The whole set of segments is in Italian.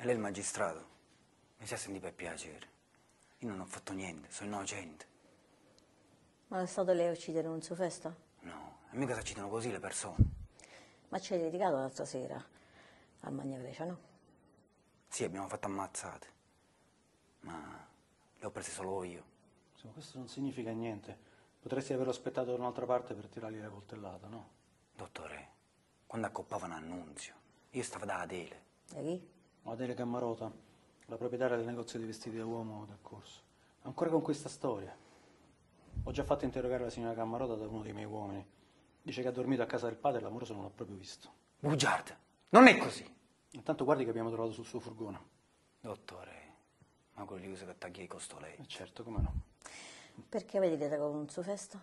E lei il magistrato mi si è sentito per piacere. Io non ho fatto niente, sono innocente. Ma è stato lei a uccidere un suo festa? No, e mica si accidano così le persone. Ma ci hai litigato l'altra sera a Magna Grecia, no? Sì, abbiamo fatto ammazzate, ma le ho prese solo io. Insomma, questo non significa niente. Potresti averlo aspettato da un'altra parte per tirargli la coltellata, no? Dottore, quando accoppavano Annunzio, io stavo da Adele. Da chi? Adele Cammarota, la proprietaria del negozio di vestiti da uomo del corso. Ancora con questa storia. Ho già fatto interrogare la signora Cammarota da uno dei miei uomini. Dice che ha dormito a casa del padre e l'amoroso non l'ha proprio visto. Bugiarda, non è così. Intanto guardi che abbiamo trovato sul suo furgone. Dottore, ma quelli usa che tagli i costolei. E certo, come no. Perché avete litigato con un suo festa?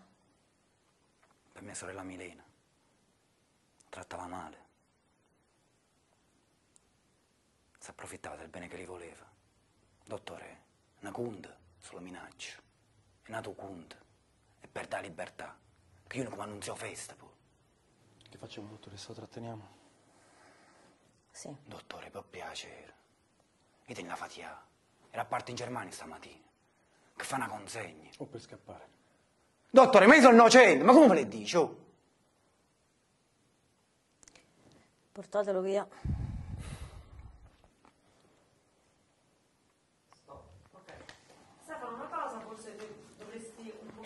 Per mia sorella Milena. Trattava male. Si approfittava del bene che gli voleva. Dottore, una cund sulla minaccia. È nato cund. E per dare libertà. Che io non come annunzio festa, poi. Che facciamo, dottoressa? Lo tratteniamo? Sì. Dottore, per piacere. Io tengo la fatia. Era a parte in Germania stamattina. Che fa una consegna. O per scappare? Dottore, ma io sono innocente, ma come me le dici? Oh? Portatelo via.